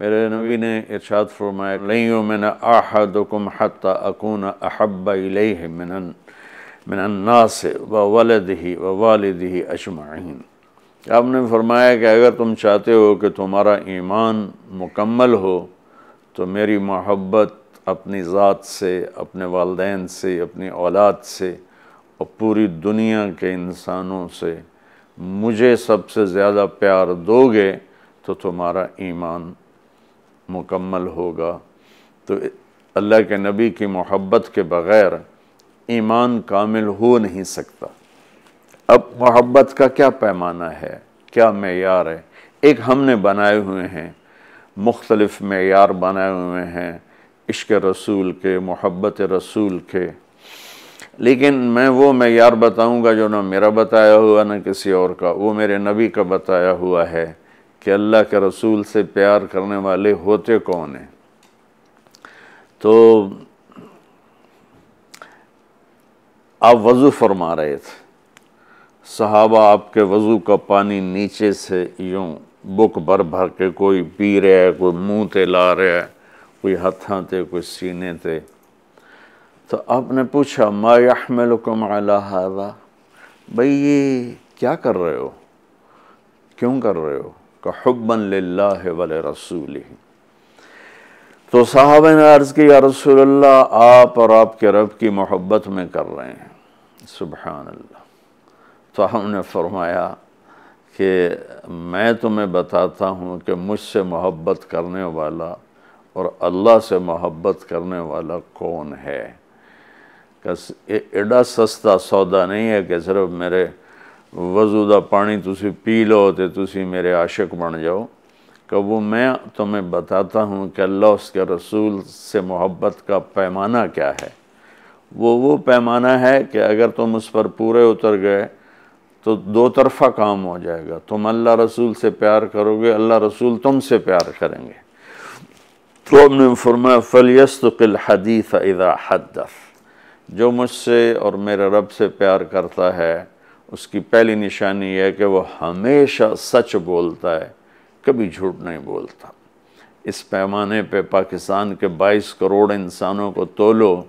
میرے نبی نے ارشاد فرمایا، لَن يُؤْمِنَ أَحَدُكُمْ حَتَّى أَكُونَ أَحَبَّ إِلَيْهِ مِنَ من الناس وولدہ ووالدہ اجمعین. آپ نے فرمایا کہ اگر تم چاہتے ہو کہ تمہارا ایمان مکمل ہو، تو میری محبت اپنی ذات سے، اپنے والدین سے، اپنی اولاد سے اور پوری دنیا کے انسانوں سے مجھے سب سے زیادہ پیار دو گے تو تمہارا ایمان مکمل ہوگا۔ تو اللہ کے نبی کی محبت کے بغیر ایمان کامل ہو نہیں سکتا۔ اب محبت کا کیا پیمانہ ہے؟ کیا معیار ہے؟ ایک ہم نے بنائے ہوئے ہیں، مختلف معیار بنائے ہوئے ہیں، عشق رسول کے، محبت رسول کے۔ لیکن میں وہ معیار بتاؤں گا جو نہ میرا بتایا ہوا نہ کسی اور کا، وہ میرے نبی کا بتایا ہوا ہے۔ کہ اللہ کے رسول سے پیار کرنے والے ہوتے کون ہیں؟ تو آپ وضو فرما رہے تھے۔ صحابہ آپ کے وضو کا پانی نیچے سے یوں بک بھر بھر کے کوئی پی رہا ہے کوئی منہ تے لا رہا ہے کوئی ہتھاں تے، کوئی سینے تے۔ تو آپ نے پوچھا، ما یحملکم علی هذا بھئی یہ کیا کر رہے ہو؟ کیوں کر رہے ہو؟ کہ حبا للہ ولرسولہ۔ تو صحابہ نے عرض کی، یا رسول اللہ، آپ اور آپ کے رب کی محبت میں کر رہے ہیں۔ سبحان اللہ۔ تو ہم نے فرمایا کہ میں تمہیں بتاتا ہوں کہ مجھ سے محبت کرنے والا اور اللہ سے محبت کرنے والا کون ہے۔ ایڈا سستا سودا نہیں ہے کہ صرف میرے وضو دا پانی تسی پی لو تے تسی میرے عاشق بن جاؤ کہ وہ میں تمہیں بتاتا ہوں کہ اللہ اس کے رسول سے محبت کا پیمانہ کیا ہے وہ وہ پیمانہ ہے کہ اگر تم اس پر پورے اتر گئے تو دو طرفہ کام ہو جائے گا تم اللہ رسول سے پیار کرو گے اللہ رسول تم سے پیار کریں گے تو ہم نے فرمایا فَلْيَسْتُقِ الْحَدِيثَ اِذَا حَدَّفْ جو مجھ سے اور میرے رب سے پیار کرتا ہے اس کی پہلی نشانی یہ ہے کہ وہ ہمیشہ سچ بولتا ہے، کبھی جھوٹ نہیں بولتا۔ اس پیمانے پہ پاکستان کے بائیس کروڑ انسانوں کو تولو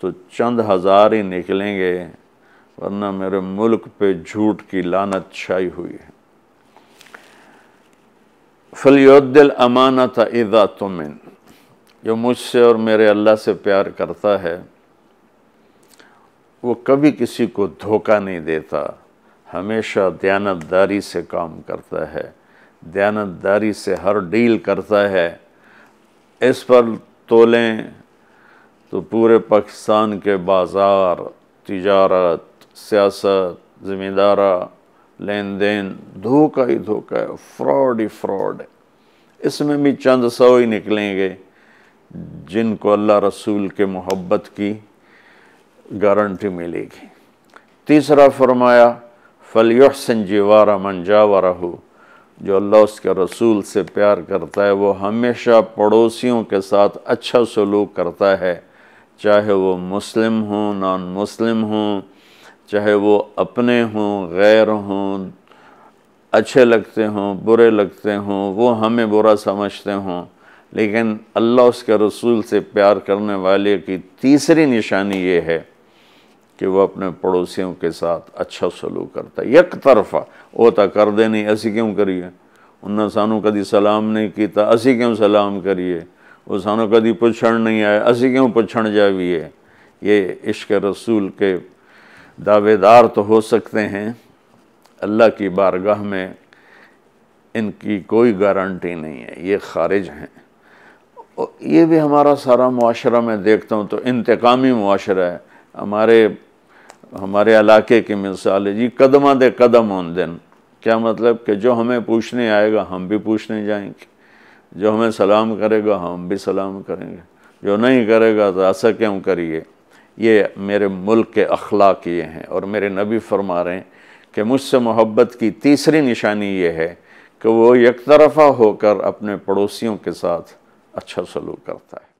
تو چند ہزار ہی نکلیں گے، ورنہ میرے ملک پہ جھوٹ کی لانت چھائی ہوئی ہے۔ فَلْيُعْدِّ الْأَمَانَةَ اِذَا تُمِن جو مجھ سے اور میرے اللہ سے پیار کرتا ہے وہ کبھی کسی کو دھوکہ نہیں دیتا، ہمیشہ دیانتداری سے کام کرتا ہے۔ دیانتداری سے ہر ڈیل کرتا ہے۔ اس پر تولیں تو پورے پاکستان کے بازار، تجارت، سیاست ذمہ دارہ لین دین، دھوکہ ہی دھوکہ ہے، فراڈ ہی فراڈ ہے۔ اس میں بھی چند سو ہی نکلیں گے جن کو اللہ رسول کے محبت کی گارنٹی ملے گی۔ تیسرا فرمایا، فَلْيُحْسِنْ جِوَارَ مَنْ جَاوَرَهُ۔ جو اللہ اس کے رسول سے پیار کرتا ہے، وہ ہمیشہ پڑوسیوں کے ساتھ اچھا سلوک کرتا ہے۔ چاہے وہ مسلم ہوں نان مسلم ہوں، چاہے وہ اپنے ہوں، غیر ہوں، اچھے لگتے ہوں، برے لگتے ہوں، وہ ہمیں برا سمجھتے ہوں۔ لیکن اللہ اس کے رسول سے پیار کرنے والے کی تیسری نشانی یہ ہے۔ کہ وہ اپنے پڑوسیوں کے ساتھ اچھا سلوک کرتا ہے۔ یک طرفہ، وہ تا کر دے نہیں، اسی کیوں کریے؟ انہوں سانو کدی سلام نہیں کیتا، اسی کیوں سلام کریے؟ وہ سانو کدی پچھڑ نہیں آئے، اسی کیوں پچھڑ جائیے یہ عشق رسول کے دعوے دار تو ہو سکتے ہیں۔ اللہ کی بارگاہ میں ان کی کوئی گارنٹی نہیں ہے، یہ خارج ہیں۔ یہ بھی ہمارا سارا معاشرہ میں دیکھتا ہوں تو انتقامی معاشرہ ہے۔ ہمارے ہمارے علاقے کی مثال ہے جی قدمہ دے قدم ہون دن۔ کیا مطلب کہ جو ہمیں پوچھنے آئے گا، ہم بھی پوچھنے جائیں گے۔ جو ہمیں سلام کرے گا، ہم بھی سلام کریں گے۔ جو نہیں کرے گا تو ایسا کیوں کریے؟ یہ میرے ملک کے اخلاق یہ ہیں اور میرے نبی فرما رہے ہیں کہ مجھ سے محبت کی تیسری نشانی یہ ہے کہ وہ یک طرفہ ہو کر اپنے پڑوسیوں کے ساتھ اچھا سلوک کرتا ہے۔